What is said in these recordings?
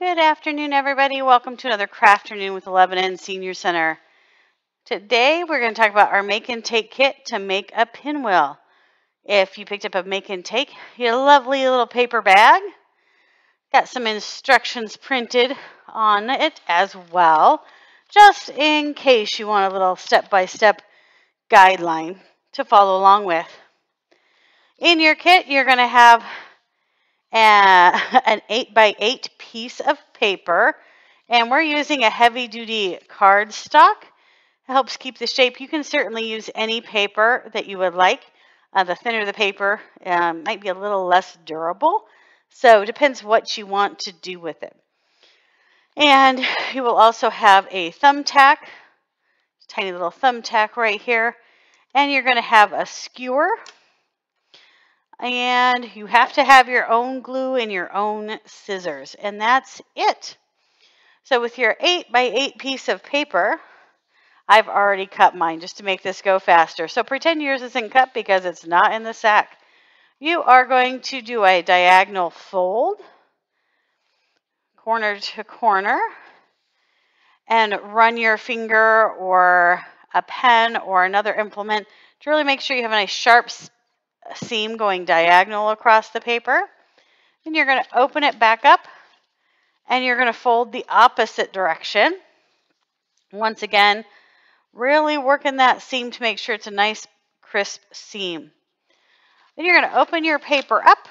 Good afternoon, everybody. Welcome to another craft afternoon with the Lebanon Senior Center. Today, we're going to talk about our make and take kit to make a pinwheel. If you picked up a make and take, you get a lovely little paper bag. Got some instructions printed on it as well, just in case you want a little step-by-step -step guideline to follow along with. In your kit, you're going to have an 8 by 8 piece of paper, and we're using a heavy-duty cardstock. It helps keep the shape. You can certainly use any paper that you would like. Uh, the thinner the paper um, might be a little less durable, so it depends what you want to do with it. And you will also have a thumbtack, tiny little thumbtack right here, and you're going to have a skewer and you have to have your own glue and your own scissors and that's it. So with your 8 by 8 piece of paper, I've already cut mine just to make this go faster. So pretend yours isn't cut because it's not in the sack. You are going to do a diagonal fold, corner to corner, and run your finger or a pen or another implement to really make sure you have a nice sharp seam going diagonal across the paper. And you're going to open it back up and you're going to fold the opposite direction. Once again, really working that seam to make sure it's a nice crisp seam. Then you're going to open your paper up.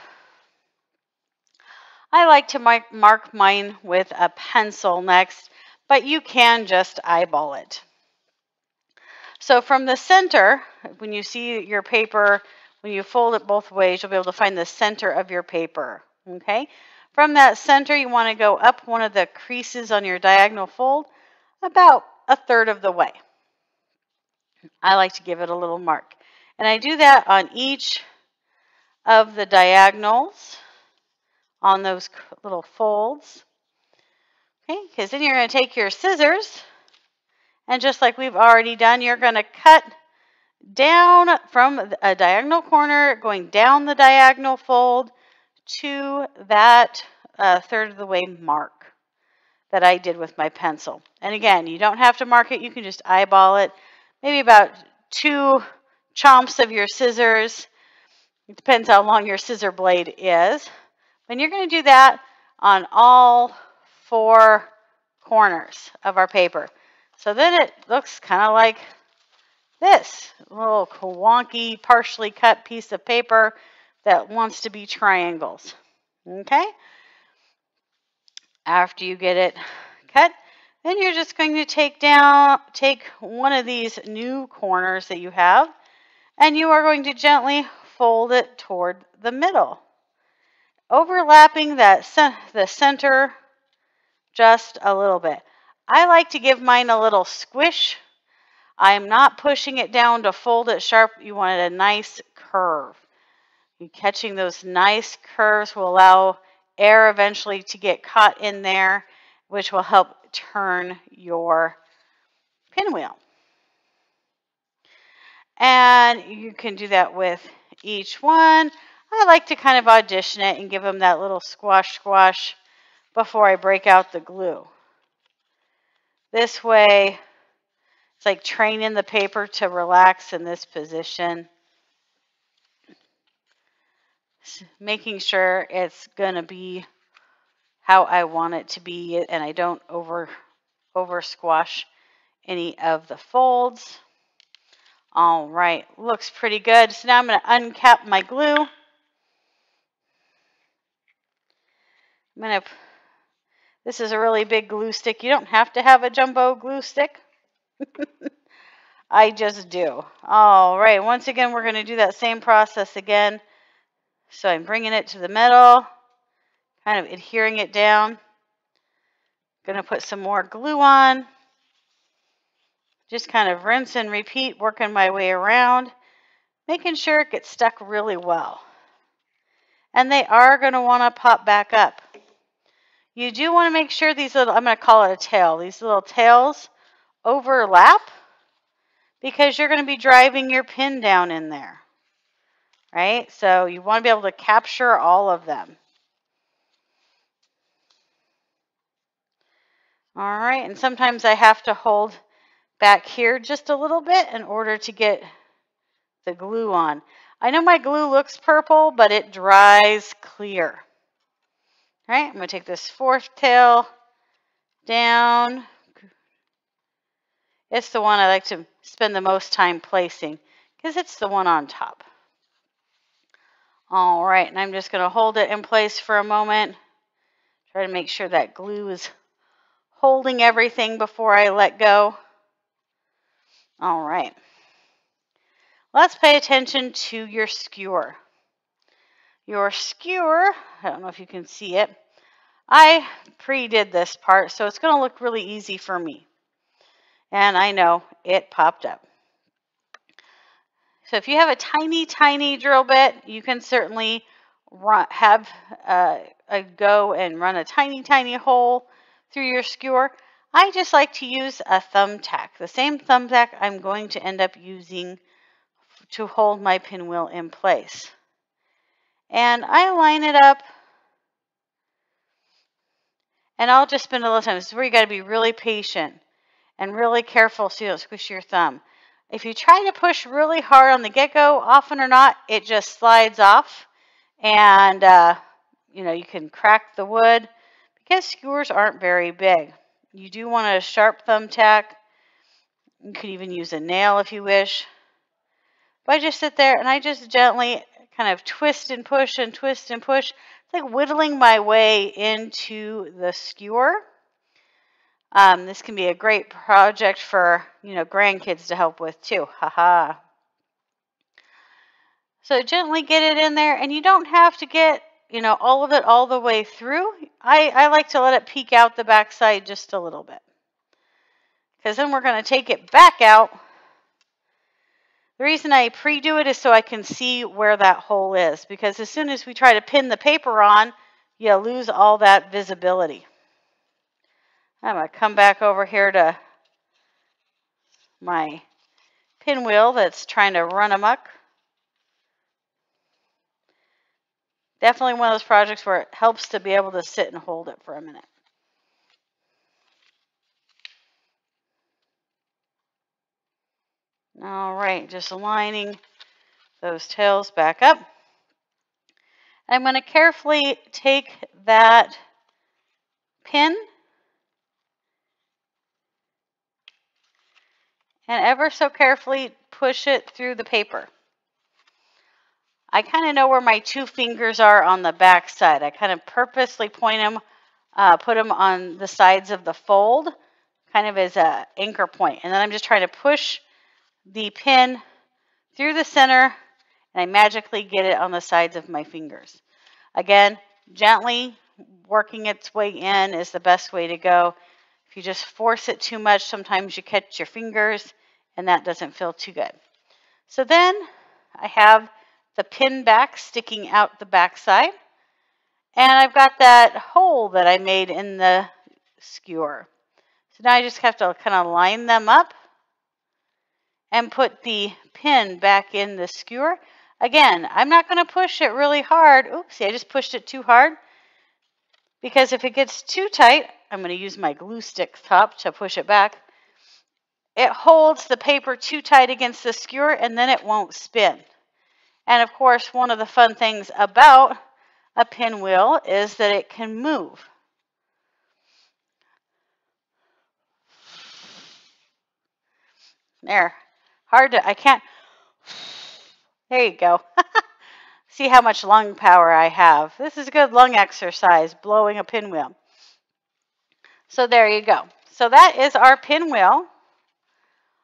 I like to mark mine with a pencil next, but you can just eyeball it. So from the center, when you see your paper when you fold it both ways, you'll be able to find the center of your paper. Okay? From that center, you want to go up one of the creases on your diagonal fold about a third of the way. I like to give it a little mark. And I do that on each of the diagonals on those little folds. Okay, because then you're going to take your scissors and just like we've already done, you're going to cut down from a diagonal corner, going down the diagonal fold to that uh, third of the way mark that I did with my pencil. And again, you don't have to mark it. You can just eyeball it. Maybe about two chomps of your scissors. It depends how long your scissor blade is. And you're going to do that on all four corners of our paper. So then it looks kind of like this little wonky, partially cut piece of paper that wants to be triangles. Okay? After you get it cut, then you're just going to take down, take one of these new corners that you have, and you are going to gently fold it toward the middle, overlapping that the center just a little bit. I like to give mine a little squish I am not pushing it down to fold it sharp. You want a nice curve. And catching those nice curves will allow air eventually to get caught in there, which will help turn your pinwheel. And you can do that with each one. I like to kind of audition it and give them that little squash squash before I break out the glue. This way, it's like training the paper to relax in this position. Making sure it's going to be how I want it to be and I don't over, over squash any of the folds. All right, looks pretty good. So now I'm going to uncap my glue. I'm going to, this is a really big glue stick. You don't have to have a jumbo glue stick. I just do. All right, once again, we're going to do that same process again. So I'm bringing it to the middle, kind of adhering it down. Going to put some more glue on. Just kind of rinse and repeat, working my way around, making sure it gets stuck really well. And they are going to want to pop back up. You do want to make sure these little, I'm going to call it a tail, these little tails overlap because you're going to be driving your pin down in there, right? So you want to be able to capture all of them. All right, and sometimes I have to hold back here just a little bit in order to get the glue on. I know my glue looks purple, but it dries clear. All right, I'm going to take this fourth tail down. It's the one I like to spend the most time placing because it's the one on top. All right, and I'm just going to hold it in place for a moment. Try to make sure that glue is holding everything before I let go. All right. Let's pay attention to your skewer. Your skewer, I don't know if you can see it. I pre-did this part, so it's going to look really easy for me. And I know it popped up. So if you have a tiny, tiny drill bit, you can certainly run, have uh, a go and run a tiny, tiny hole through your skewer. I just like to use a thumbtack. The same thumbtack I'm going to end up using to hold my pinwheel in place. And I line it up and I'll just spend a little time. This is where you got to be really patient and really careful so you don't squish your thumb. If you try to push really hard on the get-go, often or not, it just slides off and uh, you know you can crack the wood because skewers aren't very big. You do want a sharp thumbtack. You could even use a nail if you wish. But I just sit there and I just gently kind of twist and push and twist and push. It's like whittling my way into the skewer. Um, this can be a great project for, you know, grandkids to help with too. Haha. So gently get it in there and you don't have to get, you know, all of it all the way through. I, I like to let it peek out the backside just a little bit. Because then we're going to take it back out the reason I pre-do it is so I can see where that hole is because as soon as we try to pin the paper on, you lose all that visibility. I'm going to come back over here to my pinwheel that's trying to run amok. Definitely one of those projects where it helps to be able to sit and hold it for a minute. All right, just aligning those tails back up. I'm going to carefully take that pin and ever so carefully push it through the paper. I kind of know where my two fingers are on the back side. I kind of purposely point them, uh, put them on the sides of the fold, kind of as a anchor point. And then I'm just trying to push the pin through the center and I magically get it on the sides of my fingers. Again, gently working its way in is the best way to go. If you just force it too much, sometimes you catch your fingers and that doesn't feel too good. So then I have the pin back sticking out the back side and I've got that hole that I made in the skewer. So now I just have to kind of line them up and put the pin back in the skewer. Again, I'm not going to push it really hard. Oopsie, I just pushed it too hard. Because if it gets too tight, I'm going to use my glue stick top to push it back. It holds the paper too tight against the skewer and then it won't spin. And of course, one of the fun things about a pinwheel is that it can move. There, Hard to, I can't. There you go. See how much lung power I have. This is good lung exercise, blowing a pinwheel. So there you go. So that is our pinwheel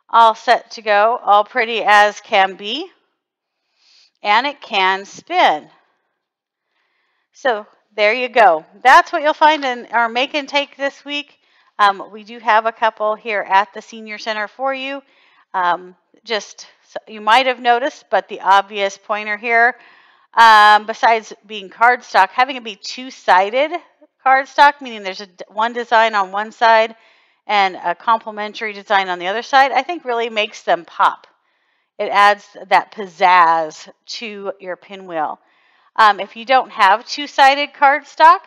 all set to go, all pretty as can be. And it can spin. So there you go. That's what you'll find in our make and take this week. Um, we do have a couple here at the Senior Center for you. Um, just you might have noticed, but the obvious pointer here, um, besides being cardstock, having it be two-sided cardstock, meaning there's a, one design on one side and a complementary design on the other side, I think really makes them pop. It adds that pizzazz to your pinwheel. Um, if you don't have two-sided cardstock,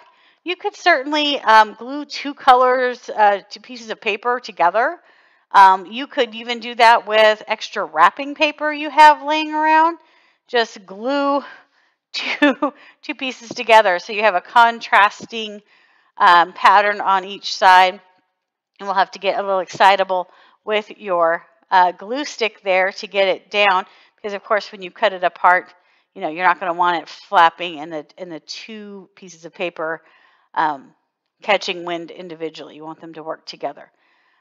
You could certainly um, glue two colors, uh, two pieces of paper together. Um, you could even do that with extra wrapping paper you have laying around. Just glue two, two pieces together so you have a contrasting um, pattern on each side. And we'll have to get a little excitable with your uh, glue stick there to get it down because of course when you cut it apart you know you're not going to want it flapping in the in the two pieces of paper um, catching wind individually. You want them to work together.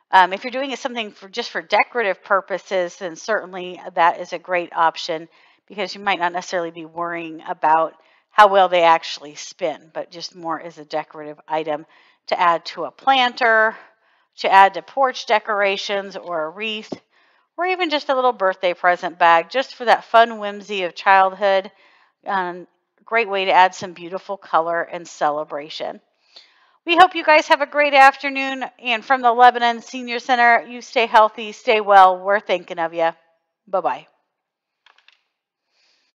Um, if you're doing something for just for decorative purposes, then certainly that is a great option because you might not necessarily be worrying about how well they actually spin, but just more as a decorative item to add to a planter, to add to porch decorations or a wreath, or even just a little birthday present bag, just for that fun whimsy of childhood. Um, great way to add some beautiful color and celebration. We hope you guys have a great afternoon. And from the Lebanon Senior Center, you stay healthy, stay well. We're thinking of you. Bye bye.